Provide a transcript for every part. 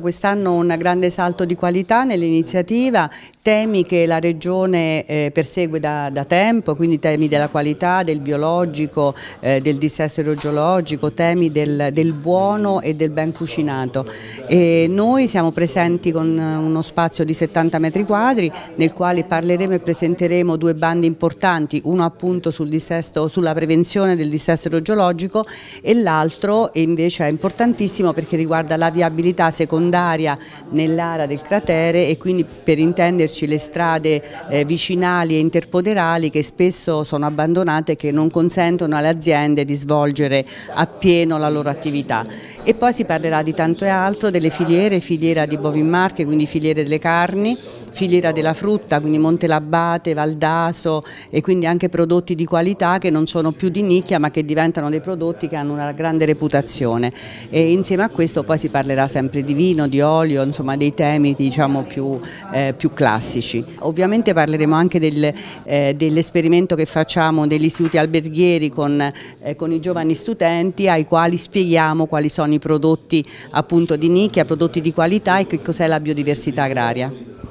Quest'anno un grande salto di qualità nell'iniziativa, temi che la Regione eh, persegue da, da, tempo, quindi temi della qualità, del biologico, eh, del dissesto idrogeologico, temi del, del, buono e del ben cucinato. E noi siamo presenti con uno spazio di 70 metri quadri nel quale parleremo e presenteremo due bandi importanti, uno appunto sul dissesto, sulla prevenzione del dissesto idrogeologico e l'altro invece è importantissimo perché riguarda la viabilità secondaria secondaria nell'area del cratere e quindi per intenderci le strade eh, vicinali e interpoderali che spesso sono abbandonate e che non consentono alle aziende di svolgere appieno la loro attività. E poi si parlerà di tanto e altro, delle filiere, filiera di Bovinmarche, quindi filiere delle carni, filiera della frutta, quindi Montelabate, Valdaso e quindi anche prodotti di qualità che non sono più di nicchia ma che diventano dei prodotti che hanno una grande reputazione e insieme a questo poi si parlerà sempre di vino, di olio, insomma dei temi diciamo più, eh, più classici. Ovviamente parleremo anche del, eh, dell'esperimento che facciamo degli istituti alberghieri con, eh, con i giovani studenti ai quali spieghiamo quali sono i prodotti appunto di nicchia, prodotti di qualità e che cos'è la biodiversità agraria.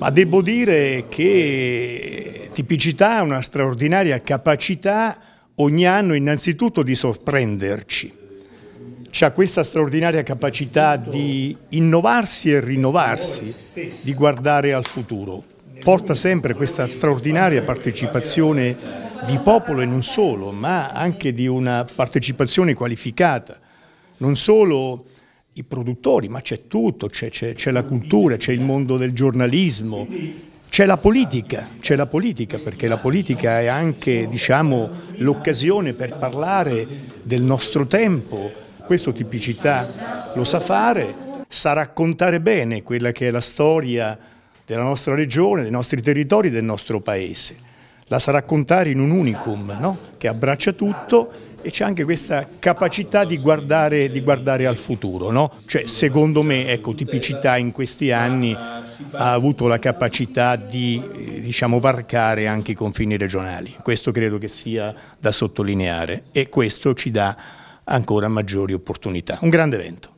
Ma devo dire che tipicità ha una straordinaria capacità ogni anno innanzitutto di sorprenderci. C'ha questa straordinaria capacità di innovarsi e rinnovarsi, di guardare al futuro. Porta sempre questa straordinaria partecipazione di popolo e non solo, ma anche di una partecipazione qualificata. Non solo i produttori, ma c'è tutto, c'è la cultura, c'è il mondo del giornalismo, c'è la politica, c'è la politica perché la politica è anche diciamo, l'occasione per parlare del nostro tempo, questo tipicità lo sa fare, sa raccontare bene quella che è la storia della nostra regione, dei nostri territori, del nostro paese la sa raccontare in un unicum no? che abbraccia tutto e c'è anche questa capacità di guardare, di guardare al futuro. No? Cioè, secondo me, ecco, tipicità in questi anni ha avuto la capacità di eh, diciamo, varcare anche i confini regionali. Questo credo che sia da sottolineare e questo ci dà ancora maggiori opportunità. Un grande evento.